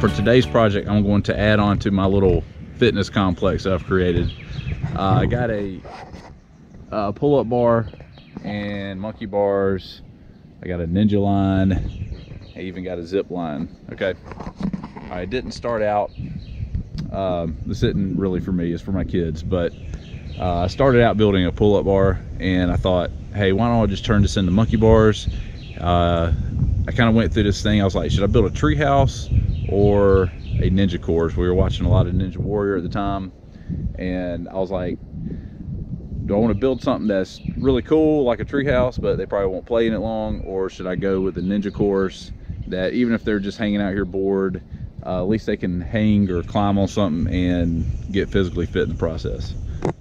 for today's project, I'm going to add on to my little fitness complex I've created. Uh, I got a uh, pull-up bar and monkey bars. I got a ninja line. I even got a zip line. Okay. I didn't start out. Um, this isn't really for me. It's for my kids. But uh, I started out building a pull-up bar, and I thought, hey, why don't I just turn this into monkey bars? Uh, I kind of went through this thing. I was like, should I build a tree house or a ninja course? We were watching a lot of Ninja Warrior at the time, and I was like, do I want to build something that's really cool like a treehouse but they probably won't play in it long? Or should I go with a ninja course that even if they're just hanging out here bored uh, at least they can hang or climb on something and get physically fit in the process?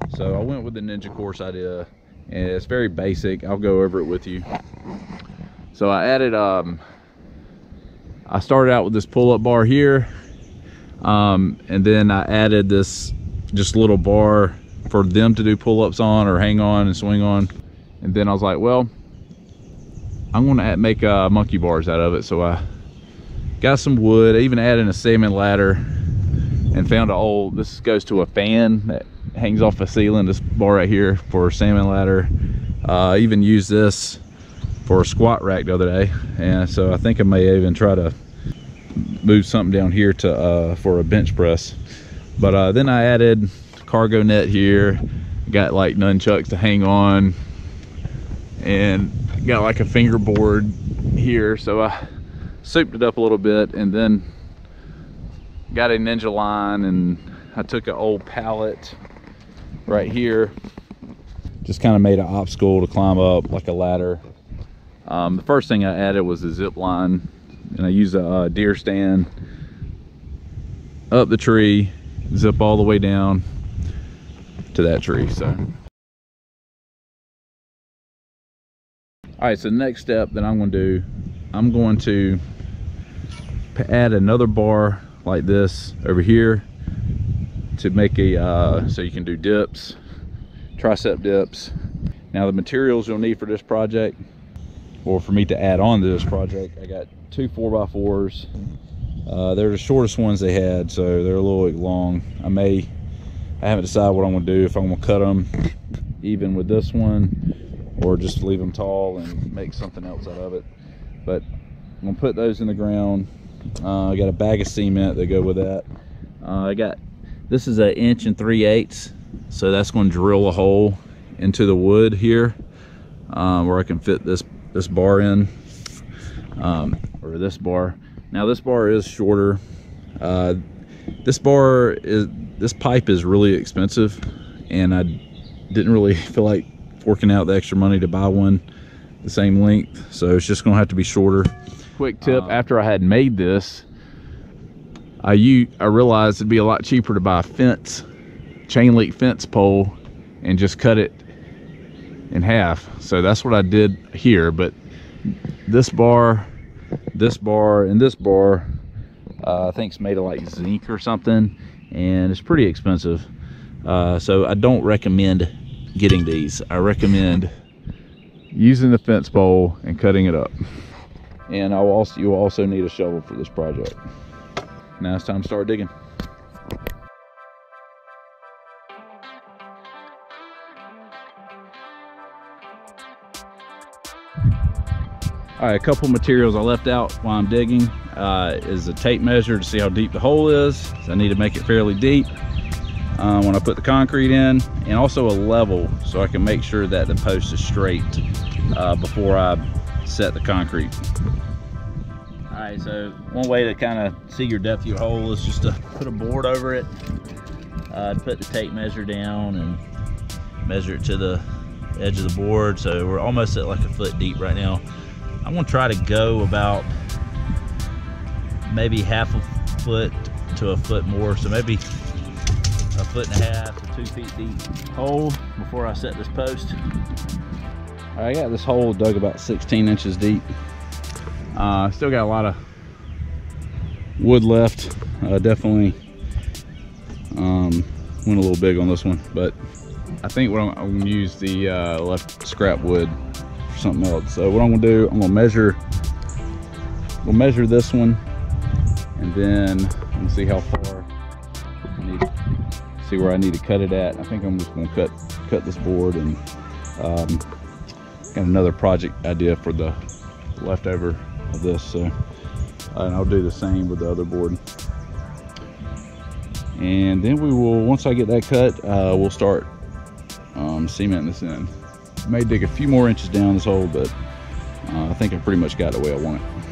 So I went with the ninja course idea and it's very basic. I'll go over it with you. So I added um, I started out with this pull-up bar here um, and then I added this just little bar for them to do pull-ups on or hang on and swing on. And then I was like well I'm gonna make uh, monkey bars out of it. So I got some wood I even added a salmon ladder and found an old this goes to a fan that hangs off a ceiling this bar right here for salmon ladder. Uh, even used this for a squat rack the other day and so I think I may even try to move something down here to uh, for a bench press. But uh, then I added cargo net here got like nunchucks to hang on and got like a fingerboard here. So I souped it up a little bit and then got a ninja line and I took an old pallet right here. Just kind of made an obstacle to climb up like a ladder um, the first thing I added was a zip line and I use a, deer stand up the tree zip all the way down to that tree so. All right so the next step that i'm going to do i'm going to add another bar like this over here to make a uh, so you can do dips tricep dips. Now the materials you'll need for this project or for me to add on to this project i got two 4x4s uh, they're the shortest ones they had so they're a little long i may I haven't decided what I'm gonna do, if I'm gonna cut them even with this one or just leave them tall and make something else out of it. But I'm gonna put those in the ground. Uh, I got a bag of cement that go with that. Uh, I got, this is an inch and three eighths. So that's gonna drill a hole into the wood here um, where I can fit this, this bar in um, or this bar. Now this bar is shorter. Uh, this bar is this pipe is really expensive and I didn't really feel like forking out the extra money to buy one the same length so it's just gonna have to be shorter quick tip um, after I had made this I you I realized it'd be a lot cheaper to buy a fence chain link fence pole and just cut it in half. So that's what I did here but this bar this bar and this bar uh, I think it's made of like zinc or something and it's pretty expensive. Uh, so I don't recommend getting these. I recommend using the fence pole and cutting it up. And I will also you will also need a shovel for this project. Now it's time to start digging All right, a couple materials I left out while I'm digging uh, is a tape measure to see how deep the hole is. So I need to make it fairly deep uh, when I put the concrete in and also a level so I can make sure that the post is straight uh, before I set the concrete. All right, so one way to kind of see your depth of your hole is just to put a board over it, uh, put the tape measure down and measure it to the edge of the board. So we're almost at like a foot deep right now. I'm gonna try to go about maybe half a foot to a foot more. So maybe a foot and a half to two feet deep hole before I set this post. I got this hole dug about 16 inches deep. Uh, still got a lot of wood left. Uh, definitely um, went a little big on this one, but I think what I'm, I'm gonna use the uh, left scrap wood something else. So what I'm gonna do, I'm gonna measure, we'll measure this one And then see how far I need, see where I need to cut it at. I think I'm just gonna cut cut this board and um, got another project idea for the leftover of this. So and I'll do the same with the other board. And then we will, once I get that cut, uh, we'll start um, cementing this in. May dig a few more inches down this hole, but uh, I think I pretty much got it the way I want it.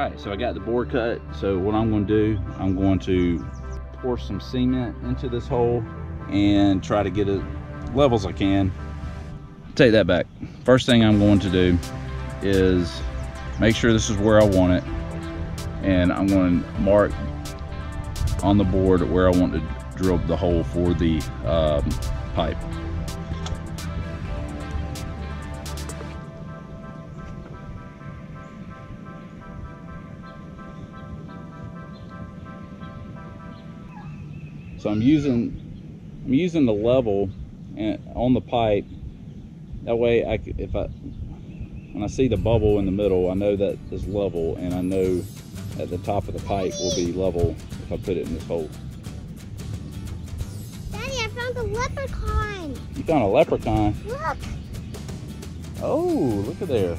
Right so i got the board cut. So what i'm going to do i'm going to pour some cement into this hole and try to get it level as i can. Take that back. First thing i'm going to do is make sure this is where i want it. And i'm going to mark on the board where i want to drill the hole for the um, pipe So I'm using I'm using the level and on the pipe. That way, I if I when I see the bubble in the middle, I know that is level, and I know at the top of the pipe will be level if I put it in this hole. Daddy, I found a leprechaun. You found a leprechaun. Look. Oh, look at there.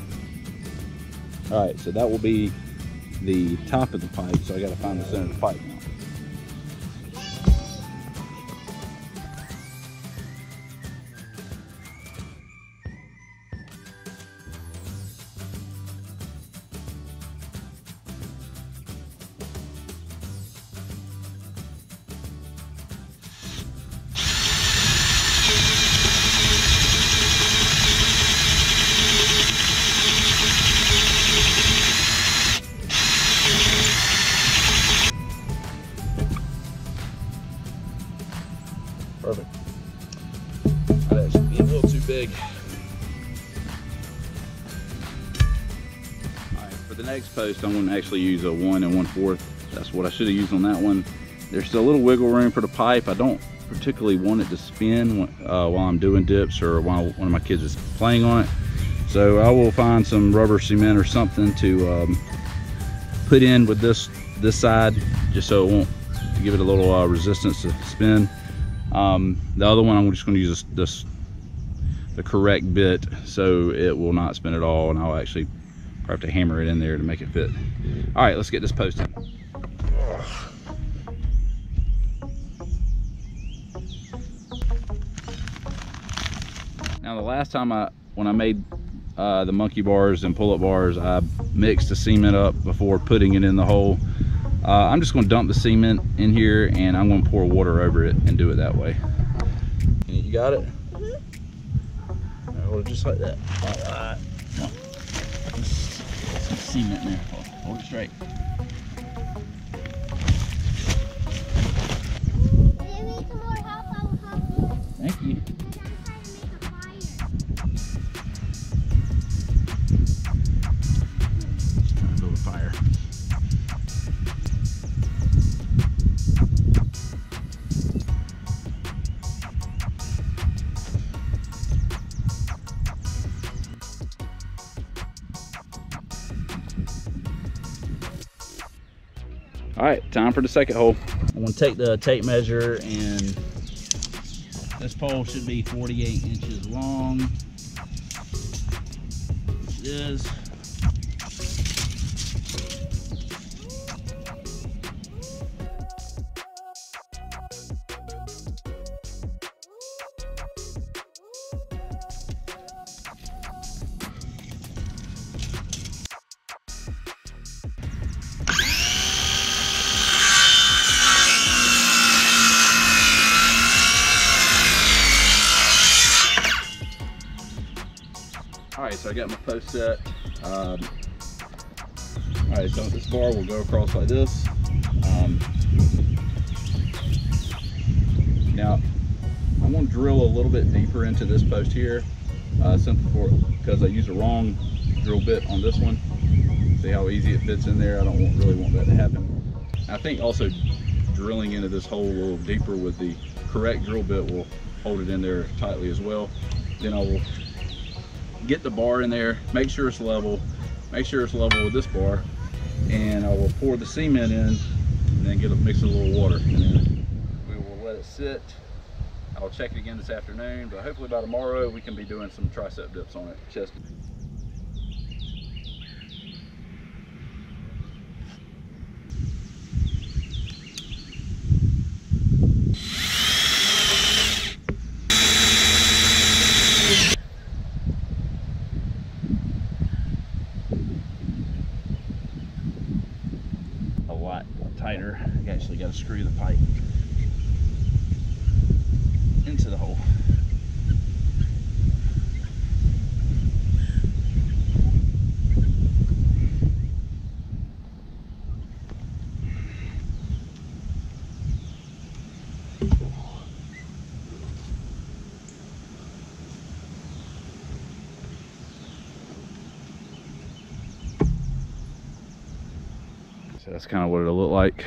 All right, so that will be the top of the pipe. So I got to find the center of the pipe Perfect. That should be a little too big. Alright, for the next post, I'm going to actually use a one and one fourth. That's what I should have used on that one. There's still a little wiggle room for the pipe. I don't particularly want it to spin uh, while I'm doing dips or while one of my kids is playing on it. So I will find some rubber cement or something to um, put in with this this side just so it won't give it a little uh, resistance to spin. Um, the other one, I'm just going to use this, this, the correct bit so it will not spin at all, and I'll actually have to hammer it in there to make it fit. All right, let's get this posted. Now, the last time I, when I made uh, the monkey bars and pull-up bars, I mixed the cement up before putting it in the hole. Uh, I'm just going to dump the cement in here and I'm going to pour water over it and do it that way. You got it? Mm -hmm. Right, just like that. All right. Some cement there. Hold it straight. All right, time for the second hole. I'm gonna take the tape measure and this pole should be 48 inches long. It is. So I got my post set. Um, All right, so this bar will go across like this. Um, now, I'm gonna drill a little bit deeper into this post here, uh, simply for because I used the wrong drill bit on this one. See how easy it fits in there? I don't want, really want that to happen. I think also drilling into this hole a little deeper with the correct drill bit will hold it in there tightly as well. Then I will get the bar in there, make sure it's level, make sure it's level with this bar, and I will pour the cement in and then get it mix with a little water. And we will let it sit. I'll check it again this afternoon, but hopefully by tomorrow we can be doing some tricep dips on it. Chest. a lot tighter. I actually got to screw the pipe into the hole. So that's kind of what it'll look like.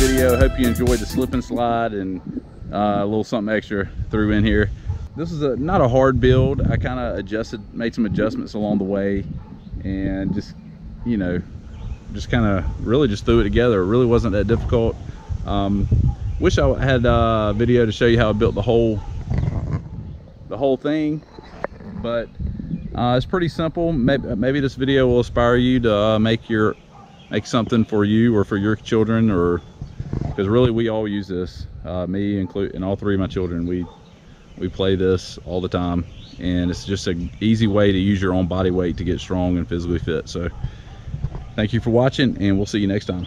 Video. Hope you enjoyed the slip and slide and uh, a little something extra threw in here. This is a not a hard build. I kind of adjusted, made some adjustments along the way, and just you know, just kind of really just threw it together. It really wasn't that difficult. Um, wish I had a video to show you how I built the whole the whole thing, but uh, it's pretty simple. Maybe, maybe this video will inspire you to uh, make your make something for you or for your children or because really we all use this. Uh, me include and all three of my children we we play this all the time. And it's just an easy way to use your own body weight to get strong and physically fit. So thank you for watching and we'll see you next time